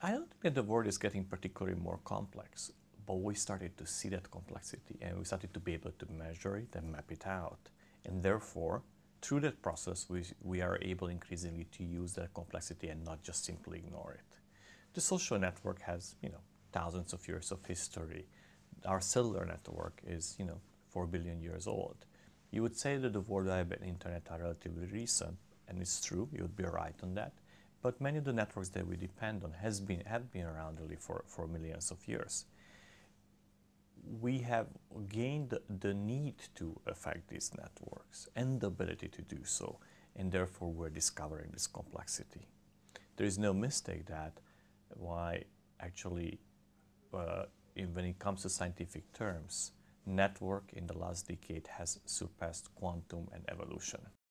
I don't think that the world is getting particularly more complex, but we started to see that complexity and we started to be able to measure it and map it out. And therefore, through that process, we, we are able increasingly to use that complexity and not just simply ignore it. The social network has, you know, thousands of years of history. Our cellular network is, you know, 4 billion years old. You would say that the World Wide Web and Internet are relatively recent, and it's true, you would be right on that. But many of the networks that we depend on has been, have been around really for, for millions of years. We have gained the need to affect these networks and the ability to do so, and therefore we're discovering this complexity. There is no mistake that why actually, uh, when it comes to scientific terms, network in the last decade has surpassed quantum and evolution.